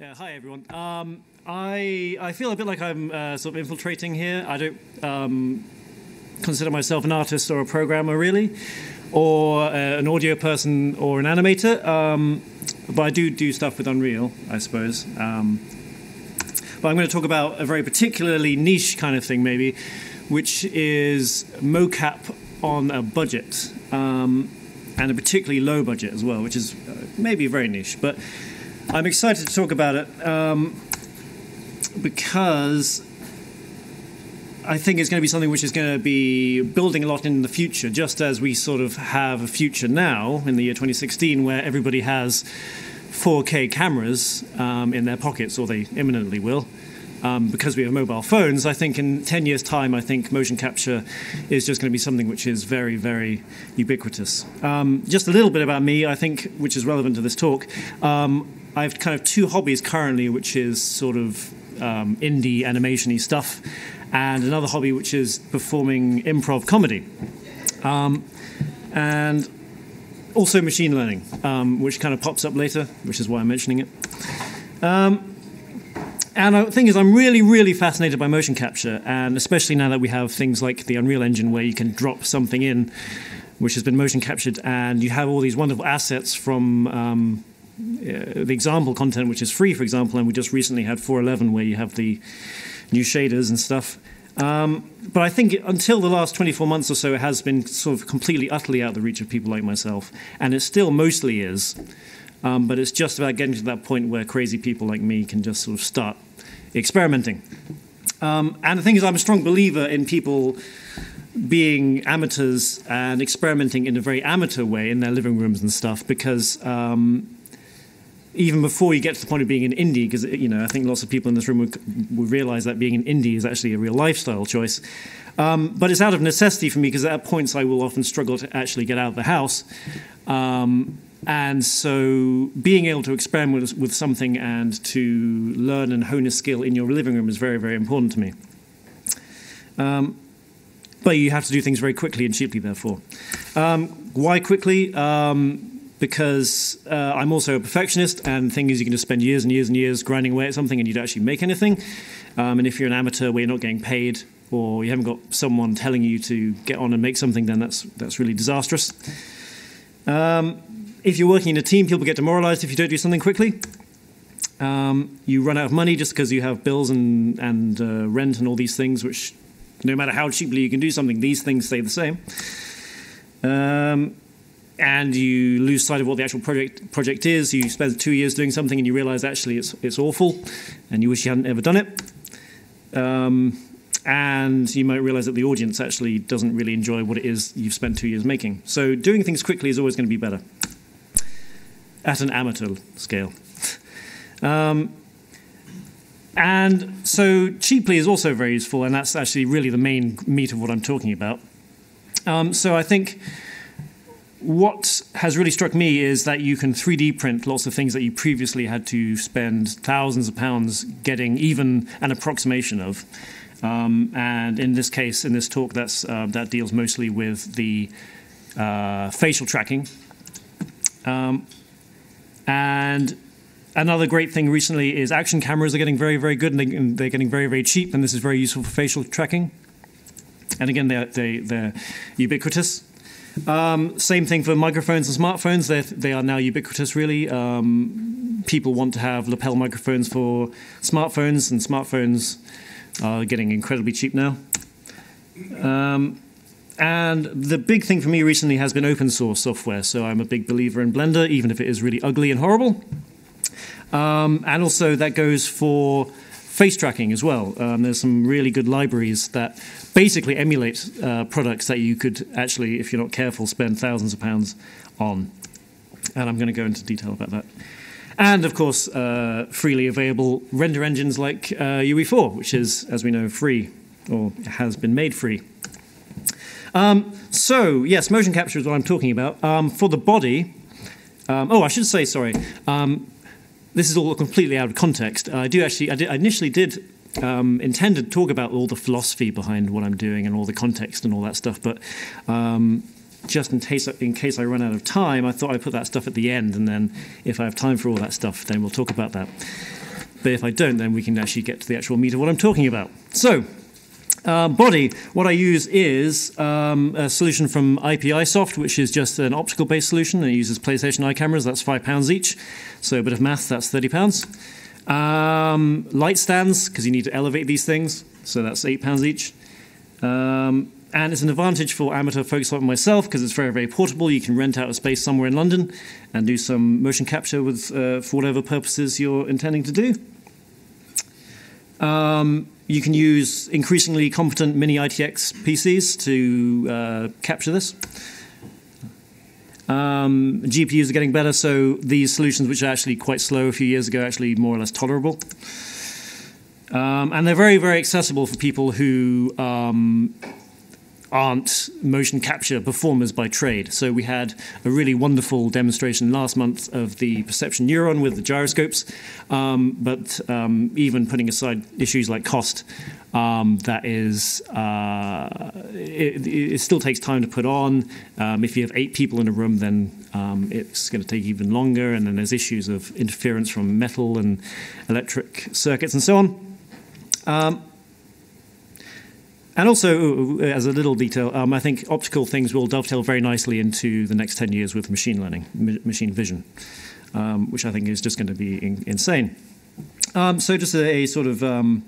Yeah, hi everyone. Um, I I feel a bit like I'm uh, sort of infiltrating here. I don't um, consider myself an artist or a programmer really, or uh, an audio person or an animator. Um, but I do do stuff with Unreal, I suppose. Um, but I'm going to talk about a very particularly niche kind of thing, maybe, which is mocap on a budget, um, and a particularly low budget as well, which is uh, maybe very niche. But I'm excited to talk about it um, because I think it's going to be something which is going to be building a lot in the future, just as we sort of have a future now in the year 2016 where everybody has 4K cameras um, in their pockets, or they imminently will. Um, because we have mobile phones, I think in 10 years' time, I think motion capture is just going to be something which is very, very ubiquitous. Um, just a little bit about me, I think, which is relevant to this talk. Um, I have kind of two hobbies currently, which is sort of um, indie animationy stuff, and another hobby which is performing improv comedy. Um, and also machine learning, um, which kind of pops up later, which is why I'm mentioning it. Um, and the thing is, I'm really, really fascinated by motion capture, and especially now that we have things like the Unreal Engine where you can drop something in which has been motion captured, and you have all these wonderful assets from um, the example content, which is free, for example, and we just recently had 411 where you have the new shaders and stuff. Um, but I think until the last 24 months or so, it has been sort of completely, utterly out of the reach of people like myself, and it still mostly is. Um, but it's just about getting to that point where crazy people like me can just sort of start experimenting. Um, and the thing is, I'm a strong believer in people being amateurs and experimenting in a very amateur way in their living rooms and stuff because um, even before you get to the point of being an indie, because you know I think lots of people in this room would, would realize that being an indie is actually a real lifestyle choice. Um, but it's out of necessity for me because at points I will often struggle to actually get out of the house. Um, and so being able to experiment with, with, something and to learn and hone a skill in your living room is very, very important to me. Um, but you have to do things very quickly and cheaply, therefore. Um, why quickly? Because uh, I'm also a perfectionist, and the thing is, you can just spend years and years and years grinding away at something and you don't actually make anything. Um, and if you're an amateur where you're not getting paid, or you haven't got someone telling you to get on and make something, then that's, that's really disastrous. Um, if you're working in a team, people get demoralized if you don't do something quickly. Um, you run out of money just because you have bills and, and uh, rent and all these things, which no matter how cheaply you can do something, these things stay the same. Um, and you lose sight of what the actual project project is. You spend two years doing something and you realize actually it's it's awful, and you wish you hadn't ever done it. Um, and you might realize that the audience actually doesn't really enjoy what it is you've spent two years making. So doing things quickly is always going to be better at an amateur scale. Um, and so cheaply is also very useful, and that's actually really the main meat of what I'm talking about. Um, so I think what has really struck me is that you can 3D print lots of things that you previously had to spend thousands of pounds getting even an approximation of. Um, and in this case, in this talk, that's, uh, that deals mostly with the uh, facial tracking. Um, and another great thing recently is action cameras are getting very, very good and, they, are getting very, very cheap, and this is very useful for facial tracking. And again, they're, they, are ubiquitous. Um, same thing for microphones and smartphones. They're, they are now ubiquitous, really. Um, people want to have lapel microphones for smartphones, and smartphones are getting incredibly cheap now. Um, and the big thing for me recently has been open source software. So I'm a big believer in Blender, even if it is really ugly and horrible. Um, and also, that goes for face tracking as well. Um, there's some really good libraries that basically emulate uh, products that you could actually, if you're not careful, spend thousands of pounds on. And I'm going to go into detail about that. And of course, uh, freely available render engines like uh, UE4, which is, as we know, free or has been made free. Um, so, yes, motion capture is what I'm talking about. Um, for the body, um, oh, I should say, sorry, um, this is all completely out of context. Uh, I do actually, I, did, I initially did um, intend to talk about all the philosophy behind what I'm doing and all the context and all that stuff, but um, just in case, in case I run out of time, I thought I'd put that stuff at the end, and then if I have time for all that stuff, then we'll talk about that. But if I don't, then we can actually get to the actual meat of what I'm talking about. So, uh, body, what I use is um, a solution from iPi Soft, which is just an optical based solution. It uses PlayStation Eye cameras, that's £5 each. So a bit of math, that's £30. Um, light stands, because you need to elevate these things, so that's £8 each. Um, and it's an advantage for amateur folks like myself because it's very, very portable. You can rent out a space somewhere in London and do some motion capture with uh, for whatever purposes you're intending to do. Um, you can use increasingly competent mini ITX PCs to uh, capture this. Um, GPUs are getting better, so these solutions, which are actually quite slow a few years ago, actually more or less tolerable. Um, and they're very, very accessible for people who um, aren't motion capture performers by trade. So we had a really wonderful demonstration last month of the perception neuron with the gyroscopes. Um, but um, even putting aside issues like cost, um, that is, uh, it, it, still takes time to put on. Um, if you have eight people in a room, then um, it's going to take even longer. And then there's issues of interference from metal and electric circuits and so on. And also, uh, as a little detail, um, I think optical things will dovetail very nicely into the next 10 years with machine learning, machine vision, um, which I think is just going to be in insane. Um, so, just a, a sort of um,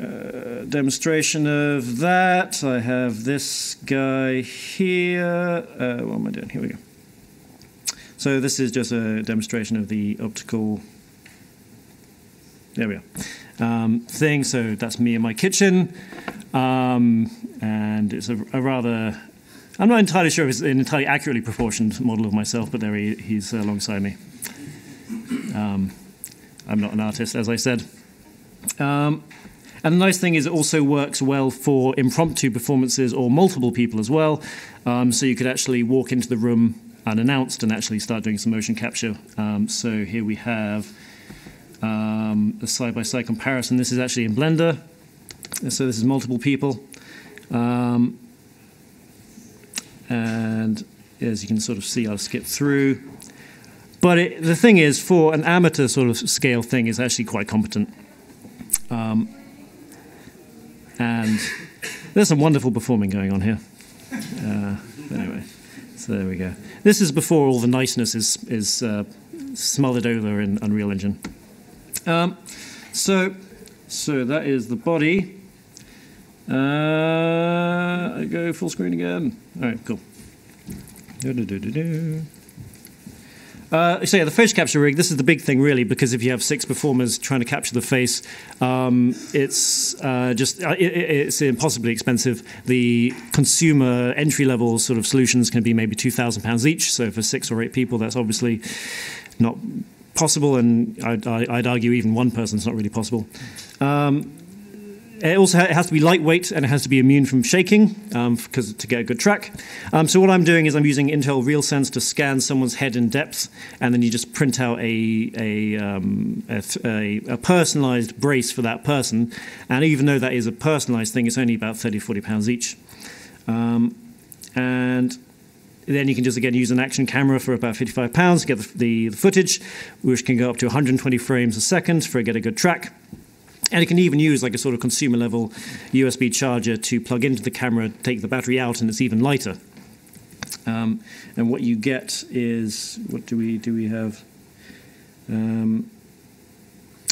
uh, demonstration of that. I have this guy here. Uh, what am I doing? Here we go. So, this is just a demonstration of the optical. There we are um, thing. So that's me in my kitchen. Um, and it's a, a, rather, I'm not entirely sure if it's an entirely accurately proportioned model of myself, but there he, he's alongside me. Um, I'm not an artist, as I said. Um, and the nice thing is, it also works well for impromptu performances or multiple people as well. Um, so you could actually walk into the room unannounced and actually start doing some motion capture. Um, so here we have um, a side-by-side comparison. This is actually in Blender, so this is multiple people. Um, and as you can sort of see, I'll skip through. But it, the thing is, for an amateur sort of scale thing, is actually quite competent. Um, and there's some wonderful performing going on here. Uh, anyway, so there we go. This is before all the niceness is, is uh, smothered over in Unreal Engine. Um, so, so that is the body. Uh, go full screen again. All right, cool. Uh, so yeah, the face capture rig. This is the big thing, really, because if you have six performers trying to capture the face, um, it's uh, just uh, it, it's impossibly expensive. The consumer entry level sort of solutions can be maybe two thousand pounds each. So for six or eight people, that's obviously not possible, and I'd, I'd, argue even one person's not really possible. Um, it also it has to be lightweight and it has to be immune from shaking because um, to get a good track. Um, so what I'm doing is I'm using Intel RealSense to scan someone's head in depth, and then you just print out a a, um, a, a personalized brace for that person. And even though that is a personalized thing, it's only about 30, 40 pounds each. Um, and then you can just again use an action camera for about 55 pounds to get the, the, the footage, which can go up to 120 frames a second for get a good track. And it can even use like a sort of consumer level USB charger to plug into the camera, take the battery out, and it's even lighter. Um, and what you get is what do we do? We have. Um,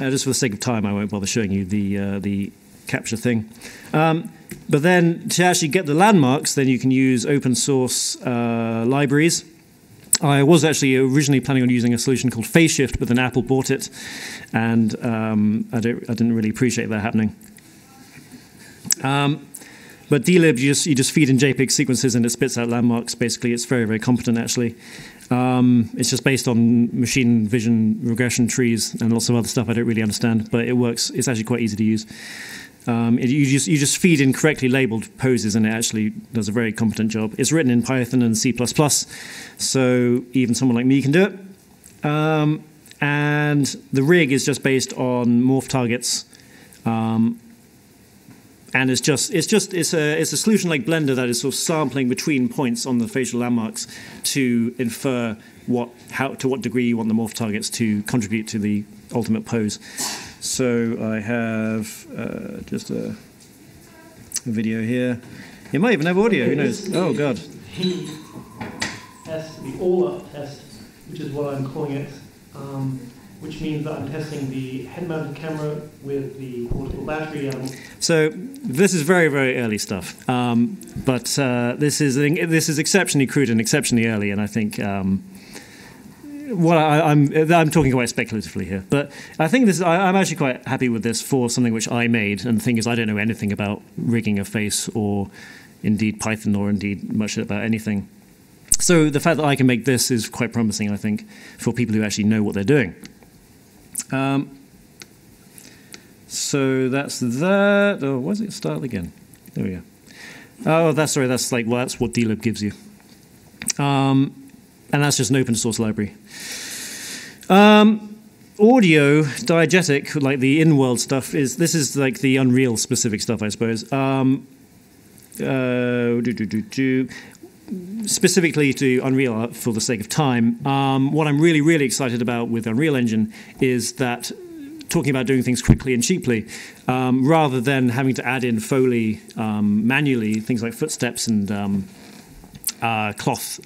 uh, just for the sake of time, I won't bother showing you the uh, the capture thing. Um, but then to actually get the landmarks, then you can use open source uh, libraries. I was actually originally planning on using a solution called Faceshift, but then Apple bought it, and um, I, I, didn't really appreciate that happening. Um, but dlib, you just, you just feed in JPEG sequences and it spits out landmarks. Basically, it's very, very competent actually. Um, it's just based on machine vision regression trees and lots of other stuff I don't really understand, but it works. It's actually quite easy to use. Um, it, you, just, you just feed in correctly labeled poses and it actually does a very competent job. It's written in Python and C++, so even someone like me can do it. Um, and the rig is just based on morph targets. Um, and it's just it's just it's a it's a solution like Blender that is sort of sampling between points on the facial landmarks to infer what how to what degree you want the morph targets to contribute to the ultimate pose. So I have uh, just a, a video here. It might even have audio. Who knows? Oh God. He test, the all-up test, which is what I'm calling it, um, which means that I'm testing the head-mounted camera with the portable battery. Um, So this is very very early stuff, um, but uh, this is this is exceptionally crude and exceptionally early, and I think. Um, what I, I'm I'm talking quite speculatively here, but I think this I, I'm actually quite happy with this for something which I made. And the thing is, I don't know anything about rigging a face or indeed Python or indeed much about anything. So the fact that I can make this is quite promising, I think, for people who actually know what they're doing. Um, so that's that. Oh, why does it start again? There we go. Oh, that's sorry. That's like well, that's what dlib gives you, um, and that's just an open source library. Um, audio diegetic, like the in-world stuff, is this is like the Unreal specific stuff, I suppose. Um, uh, do, do, do. Specifically to Unreal, for the sake of time, um, what I'm really, really excited about with Unreal Engine is that talking about doing things quickly and cheaply, um, rather than having to add in Foley um, manually, things like footsteps and um, uh, cloth,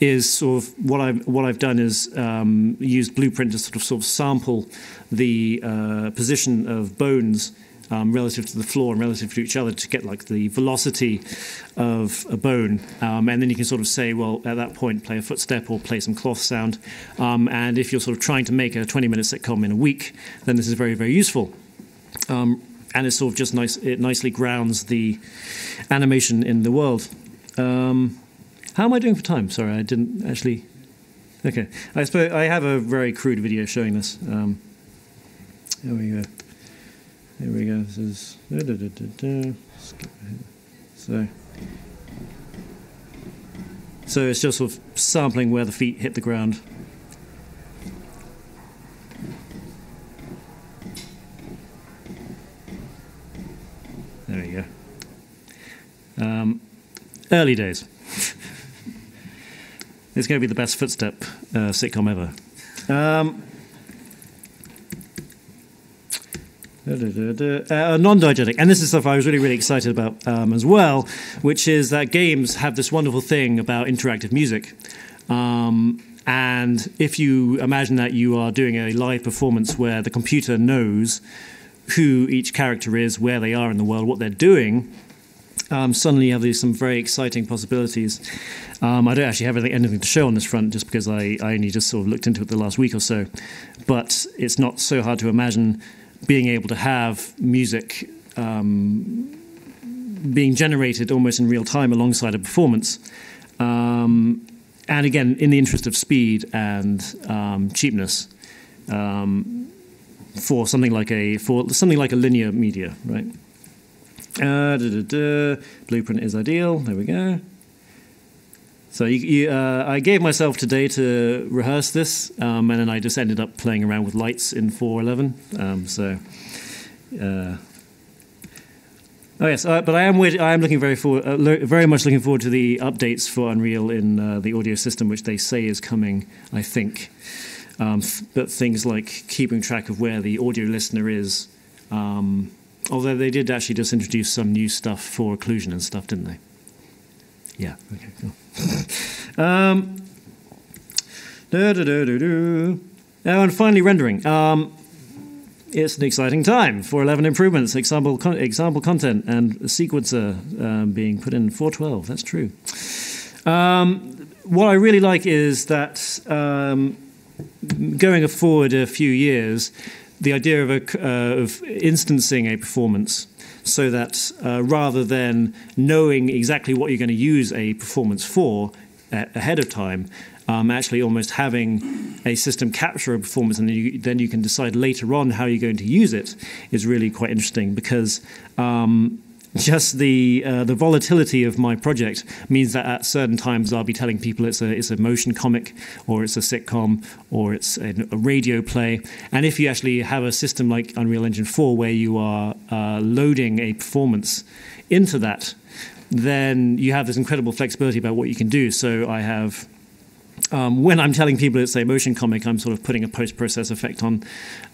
is sort of what I've what I've done is um, used Blueprint to sort of sort of sample the uh, position of bones. Um, relative to the floor and relative to each other to get like the velocity of a bone. Um, and then you can sort of say, well, at that point, play a footstep or play some cloth sound. Um, and if you're sort of trying to make a 20 minute sitcom in a week, then this is very, very useful. Um, and it sort of just nice, it nicely grounds the animation in the world. Um, how am I doing for time? Sorry, I didn't actually. Okay, I suppose I have a very crude video showing this. Um, there we go. There we go. This is da, da, da, so. So it's just sort of sampling where the feet hit the ground. There we go. Um, early days. it's going to be the best footstep uh, sitcom ever. Um, Uh, non-diegetic, and this is stuff I was really, really excited about um, as well, which is that games have this wonderful thing about interactive music. Um, and if you imagine that you are doing a live performance where the computer knows who each character is, where they are in the world, what they're doing, um, suddenly you have these some very exciting possibilities. Um, I don't actually have anything, to show on this front just because I, I only just sort of looked into it the last week or so. But it's not so hard to imagine being able to have music um, being generated almost in real time alongside a performance. Um, and again, in the interest of speed and um, cheapness, um, for something like a for something like a linear media, right? Uh. Blueprint is ideal. There we go. So you, you, uh, I gave myself today to rehearse this, um, and then I just ended up playing around with lights in 411. Um, so, uh, oh yes, uh, but I am I am looking very forward, uh, very much looking forward to the updates for Unreal in uh, the audio system, which they say is coming. I think, um, but things like keeping track of where the audio listener is. Although they did actually just introduce some new stuff for occlusion and stuff, didn't they? Yeah. Okay. Cool. um, da, da, da. Oh, and finally, rendering. Um, it's an exciting time for 11 improvements, example con- example content, and sequencer um, being put in 412. That's true. Um, what I really like is that um, going forward a few years, the idea of, a, uh, of instancing a performance so that uh, rather than knowing exactly what you're going to use a performance for ahead of time, um, actually almost having a system capture a performance and then you, then you, can decide later on how you're going to use it is really quite interesting because um, just the uh, the volatility of my project means that at certain times I'll be telling people it's a it's a motion comic or it's a sitcom or it's a, a radio play. And if you actually have a system like Unreal Engine 4 where you are uh, loading a performance into that, then you have this incredible flexibility about what you can do. So I have um, when I'm telling people it's a motion comic, I'm sort of putting a post-process effect on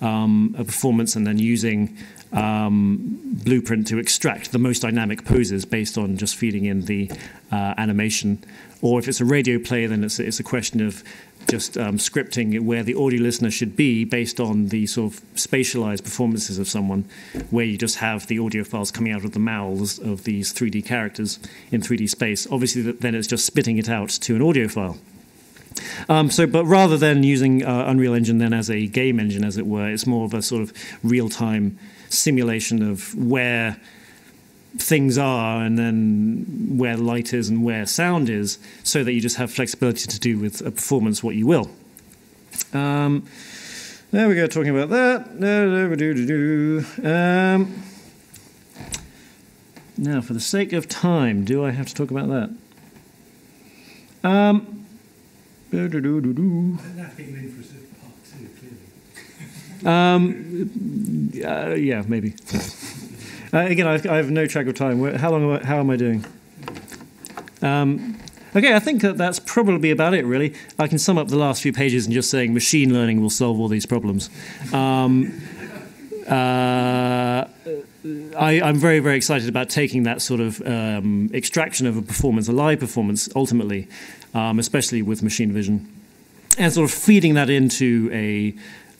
um, a performance and then using um, Blueprint to extract the most dynamic poses based on just feeding in the uh, animation. Or if it's a radio play, then it's, it's a question of just um, scripting where the audio listener should be based on the sort of spatialized performances of someone, where you just have the audio files coming out of the mouths of these 3D characters in 3D space. Obviously, then it's just spitting it out to an audio file. Um, so, but rather than using uh, Unreal Engine then as a game engine, as it were, it's more of a sort of real-time simulation of where things are and then where light is and where sound is, so that you just have flexibility to do with a performance what you will. Um, there we go, talking about that. Um, now, for the sake of time, do I have to talk about that? Um, um, uh, yeah, maybe. uh, again, I've, I have no track of time. How long? Am I, how am I doing? Um, okay, I think that that's probably about it. Really, I can sum up the last few pages and just saying machine learning will solve all these problems. Um, uh, I, am very, very excited about taking that sort of um, extraction of a performance, a live performance, ultimately, um, especially with machine vision, and sort of feeding that into a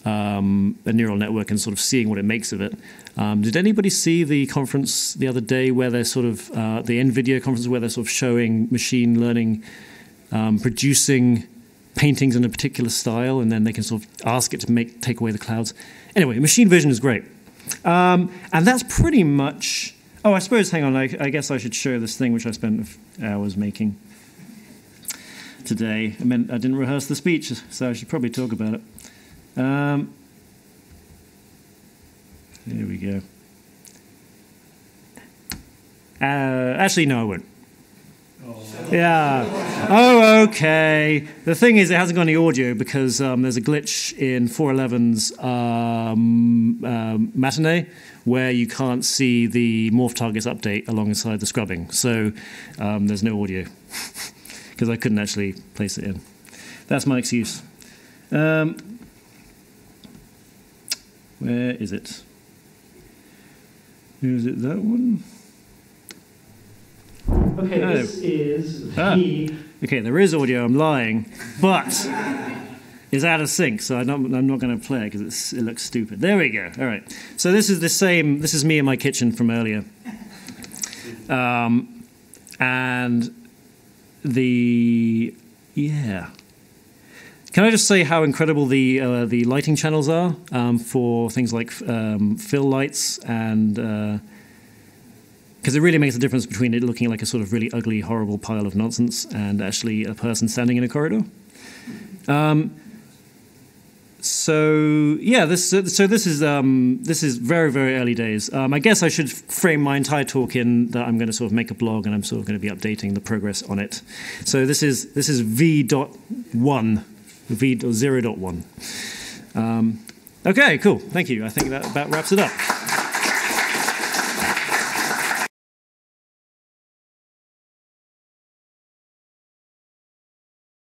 um, a neural network and sort of seeing what it makes of it. Um, did anybody see the conference the other day where they're sort of uh, the NVIDIA conference where they're sort of showing machine learning um, producing paintings in a particular style, and then they can sort of ask it to make take away the clouds. Anyway, machine vision is great, um, and that's pretty much. Oh, I suppose. Hang on. I, I guess I should show this thing which I spent hours making today. I meant I didn't rehearse the speech, so I should probably talk about it. Um, there we go. Uh, actually, no, I won't. Yeah. Oh, okay. The thing is, it hasn't got any audio because um, there's a glitch in 411's um, um, matinee where you can't see the morph targets update alongside the scrubbing. So um, there's no audio because I couldn't actually place it in. That's my excuse. Um, where is it? Is it that one? Okay, no. this is ah. the. Okay, there is audio. I'm lying, but it's out of sync, so I'm not, I'm not going to play it because it looks stupid. There we go. All right. So this is the same. This is me in my kitchen from earlier, um, and the yeah. Can I just say how incredible the uh, the lighting channels are um, for things like um, fill lights and because it really makes a difference between it looking like a sort of really ugly, horrible pile of nonsense and actually a person standing in a corridor. Um, so yeah, this so this is um, this is very very early days. Um, I guess I should frame my entire talk in that I'm going to sort of make a blog and I'm sort of going to be updating the progress on it. So this is this is v dot one v 0.1. Um, okay, cool. Thank you. I think that about wraps it up.